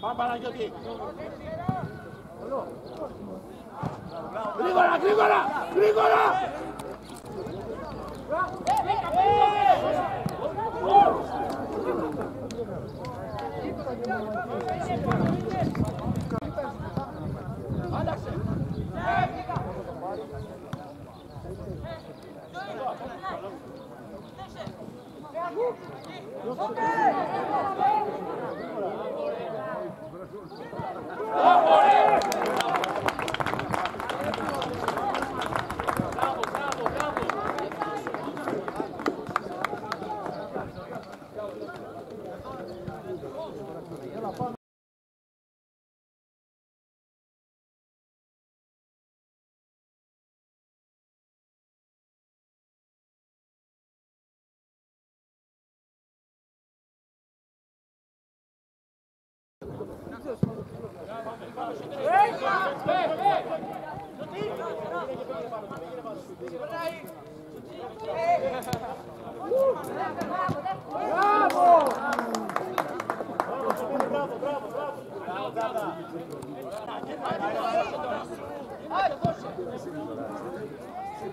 Πάμε Παναγιώτη. Γρήγορα, γρήγορα, γρήγορα. Καλό, すごい!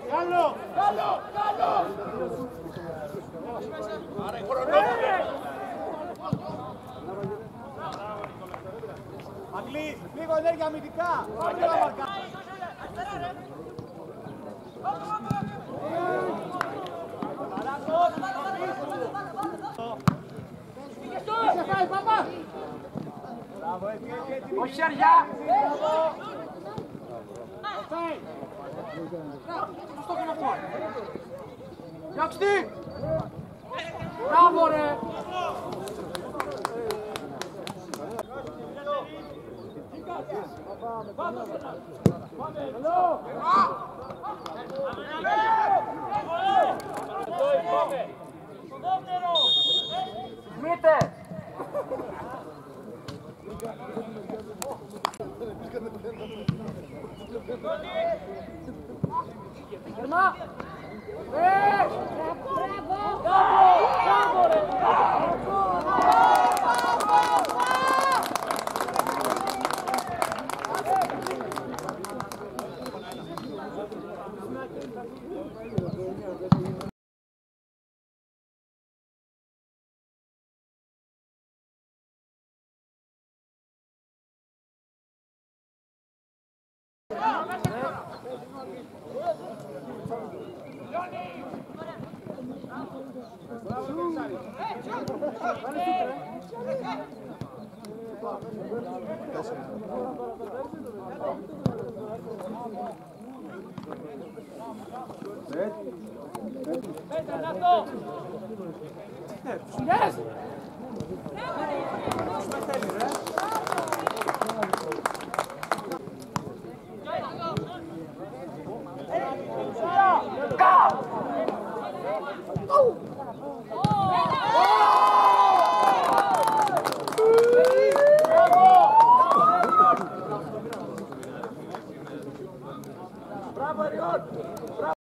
Gallo! Gallo! Gallo! λίγο ενέργεια αμυντικά. Πάμε λίγο αμαρκά. Όχι σέρια! Μπράβο ρε! Ferma! Yes! Bravo, Ariot!